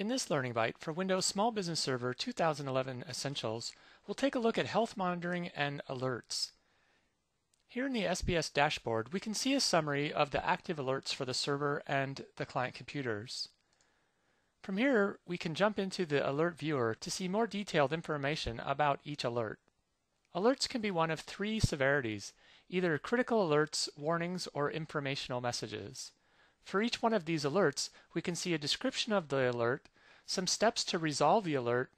In this Learning Bite for Windows Small Business Server 2011 Essentials, we'll take a look at health monitoring and alerts. Here in the SBS dashboard, we can see a summary of the active alerts for the server and the client computers. From here, we can jump into the Alert Viewer to see more detailed information about each alert. Alerts can be one of three severities, either critical alerts, warnings, or informational messages. For each one of these alerts, we can see a description of the alert, some steps to resolve the alert,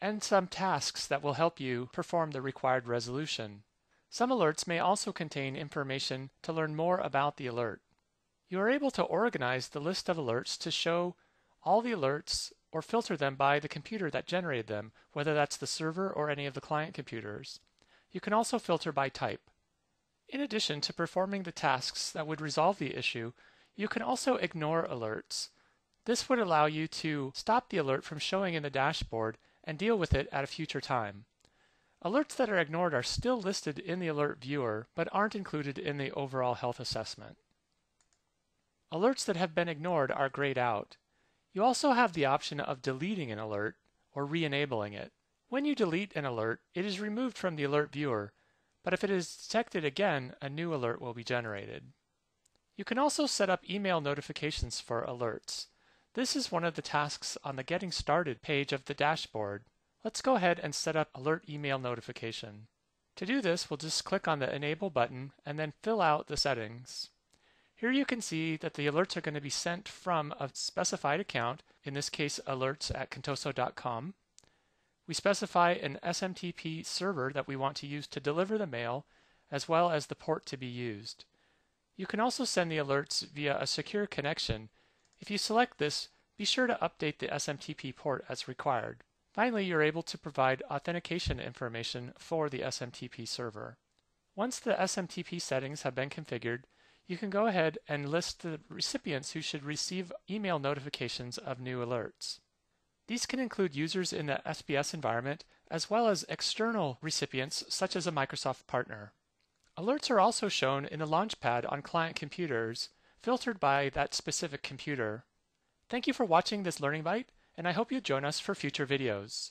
and some tasks that will help you perform the required resolution. Some alerts may also contain information to learn more about the alert. You are able to organize the list of alerts to show all the alerts or filter them by the computer that generated them, whether that's the server or any of the client computers. You can also filter by type. In addition to performing the tasks that would resolve the issue, you can also ignore alerts. This would allow you to stop the alert from showing in the dashboard and deal with it at a future time. Alerts that are ignored are still listed in the alert viewer, but aren't included in the overall health assessment. Alerts that have been ignored are grayed out. You also have the option of deleting an alert or re-enabling it. When you delete an alert, it is removed from the alert viewer, but if it is detected again, a new alert will be generated. You can also set up email notifications for alerts. This is one of the tasks on the Getting Started page of the dashboard. Let's go ahead and set up Alert Email Notification. To do this, we'll just click on the Enable button and then fill out the settings. Here you can see that the alerts are going to be sent from a specified account, in this case alerts at contoso.com. We specify an SMTP server that we want to use to deliver the mail, as well as the port to be used. You can also send the alerts via a secure connection. If you select this, be sure to update the SMTP port as required. Finally, you're able to provide authentication information for the SMTP server. Once the SMTP settings have been configured, you can go ahead and list the recipients who should receive email notifications of new alerts. These can include users in the SBS environment as well as external recipients such as a Microsoft partner. Alerts are also shown in the Launchpad on client computers, filtered by that specific computer. Thank you for watching this Learning Bite, and I hope you join us for future videos.